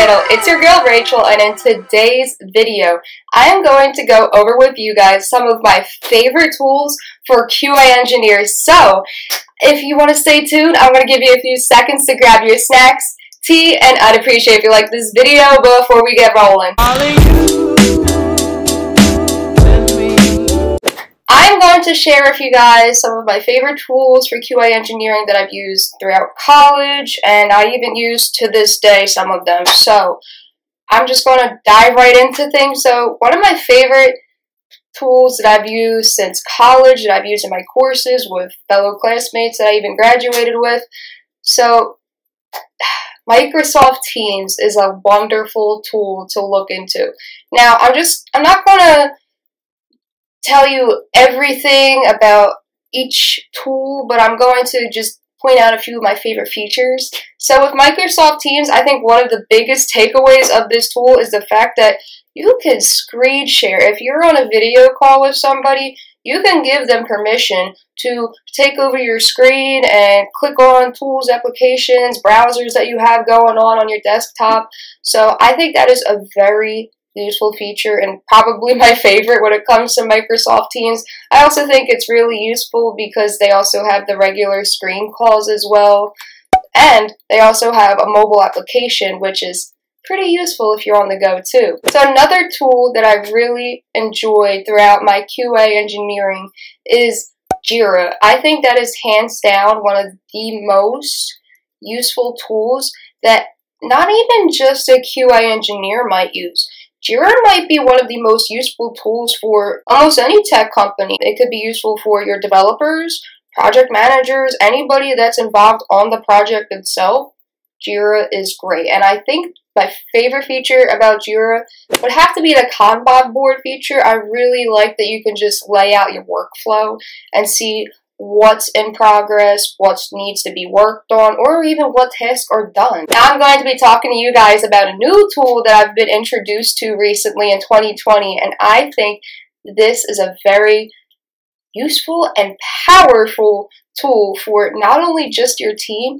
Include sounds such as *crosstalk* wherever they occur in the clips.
channel. It's your girl Rachel and in today's video I am going to go over with you guys some of my favorite tools for QA engineers. So if you want to stay tuned, I'm going to give you a few seconds to grab your snacks, tea, and I'd appreciate if you like this video before we get rolling. I'm going to share with you guys some of my favorite tools for QA engineering that I've used throughout college, and I even use to this day some of them. So, I'm just going to dive right into things. So, one of my favorite tools that I've used since college, that I've used in my courses with fellow classmates that I even graduated with. So, Microsoft Teams is a wonderful tool to look into. Now, I'm just, I'm not going to tell you everything about each tool, but I'm going to just point out a few of my favorite features. So with Microsoft Teams, I think one of the biggest takeaways of this tool is the fact that you can screen share. If you're on a video call with somebody, you can give them permission to take over your screen and click on tools, applications, browsers that you have going on on your desktop. So I think that is a very useful feature and probably *laughs* my favorite when it comes to Microsoft Teams. I also think it's really useful because they also have the regular screen calls as well. And they also have a mobile application, which is pretty useful if you're on the go too. So another tool that I really enjoyed throughout my QA engineering is Jira. I think that is hands down one of the most useful tools that not even just a QA engineer might use. Jira might be one of the most useful tools for almost any tech company. It could be useful for your developers, project managers, anybody that's involved on the project itself. Jira is great. And I think my favorite feature about Jira would have to be the Kanban board feature. I really like that you can just lay out your workflow and see what's in progress, what needs to be worked on, or even what tasks are done. Now I'm going to be talking to you guys about a new tool that I've been introduced to recently in 2020, and I think this is a very useful and powerful tool for not only just your team,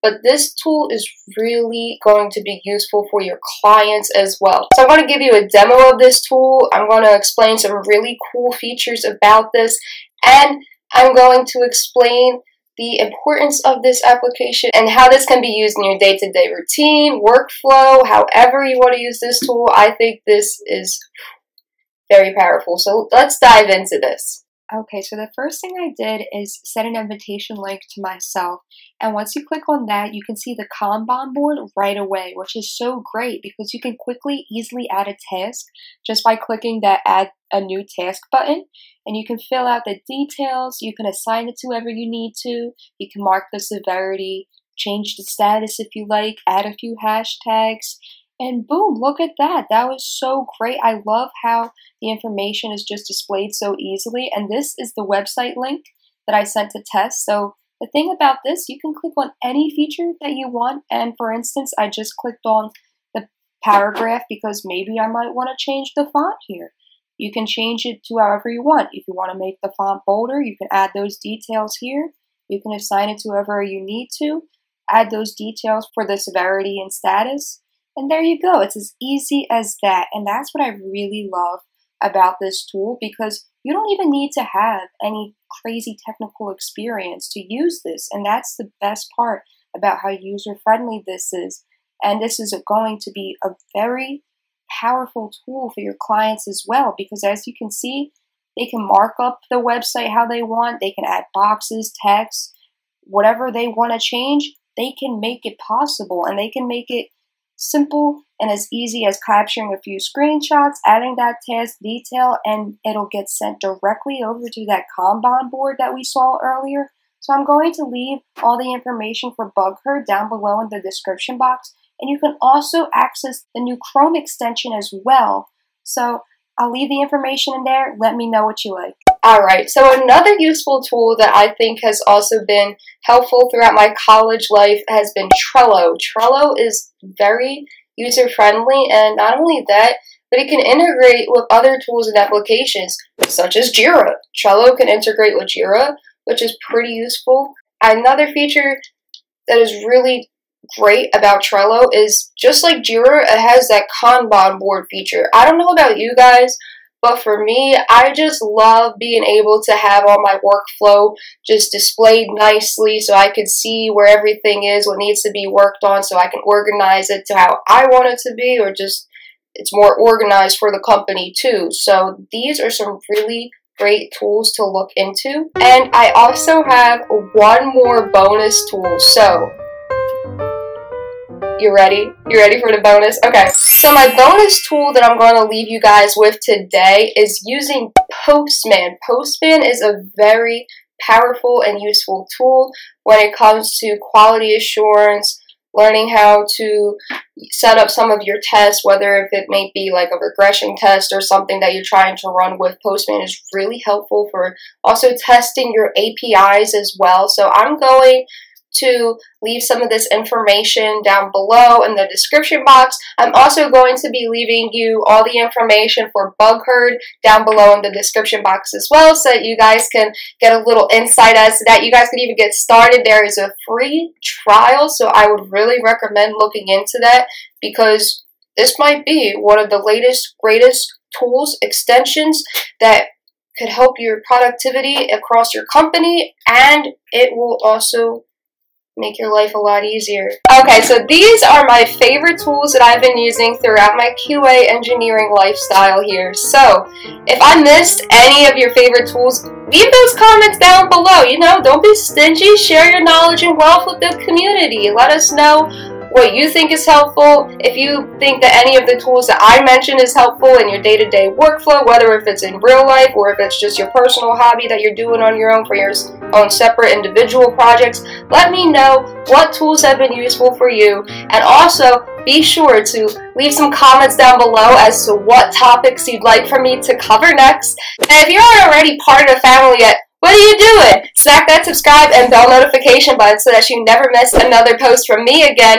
but this tool is really going to be useful for your clients as well. So I'm going to give you a demo of this tool. I'm going to explain some really cool features about this and I'm going to explain the importance of this application and how this can be used in your day-to-day -day routine, workflow, however you want to use this tool. I think this is very powerful. So let's dive into this. Okay, so the first thing I did is set an invitation link to myself. And once you click on that, you can see the Kanban board right away, which is so great because you can quickly, easily add a task just by clicking that add a new task button. And you can fill out the details, you can assign it to whoever you need to, you can mark the severity, change the status if you like, add a few hashtags, and boom, look at that. That was so great. I love how the information is just displayed so easily. And this is the website link that I sent to test. So the thing about this, you can click on any feature that you want. And for instance, I just clicked on the paragraph because maybe I might want to change the font here. You can change it to however you want. If you want to make the font bolder, you can add those details here. You can assign it to whoever you need to. Add those details for the severity and status. And there you go. It's as easy as that. And that's what I really love about this tool because you don't even need to have any crazy technical experience to use this. And that's the best part about how user friendly this is. And this is going to be a very powerful tool for your clients as well because as you can see, they can mark up the website how they want, they can add boxes, text, whatever they want to change, they can make it possible and they can make it simple and as easy as capturing a few screenshots, adding that task detail, and it'll get sent directly over to that Kanban board that we saw earlier. So I'm going to leave all the information for BugHerd down below in the description box. And you can also access the new Chrome extension as well. So I'll leave the information in there. Let me know what you like. Alright, so another useful tool that I think has also been helpful throughout my college life has been Trello. Trello is very user friendly, and not only that, but it can integrate with other tools and applications, such as Jira. Trello can integrate with Jira, which is pretty useful. Another feature that is really great about Trello is just like Jira, it has that Kanban board feature. I don't know about you guys, but for me, I just love being able to have all my workflow just displayed nicely so I can see where everything is, what needs to be worked on, so I can organize it to how I want it to be, or just it's more organized for the company too. So these are some really great tools to look into. And I also have one more bonus tool. So you ready? You ready for the bonus? Okay. So my bonus tool that I'm going to leave you guys with today is using Postman. Postman is a very powerful and useful tool when it comes to quality assurance, learning how to set up some of your tests, whether if it may be like a regression test or something that you're trying to run with Postman is really helpful for also testing your APIs as well. So I'm going to leave some of this information down below in the description box. I'm also going to be leaving you all the information for BugHerd down below in the description box as well so that you guys can get a little insight as to that. You guys can even get started. There is a free trial, so I would really recommend looking into that because this might be one of the latest, greatest tools, extensions that could help your productivity across your company and it will also make your life a lot easier. Okay, so these are my favorite tools that I've been using throughout my QA engineering lifestyle here. So, if I missed any of your favorite tools, leave those comments down below. You know, don't be stingy. Share your knowledge and wealth with the community. Let us know what you think is helpful. If you think that any of the tools that I mentioned is helpful in your day-to-day -day workflow, whether if it's in real life or if it's just your personal hobby that you're doing on your own for your own separate individual projects, let me know what tools have been useful for you. And also, be sure to leave some comments down below as to what topics you'd like for me to cover next. And if you're not already part of the family yet, what are you doing? Smack that subscribe and bell notification button so that you never miss another post from me again.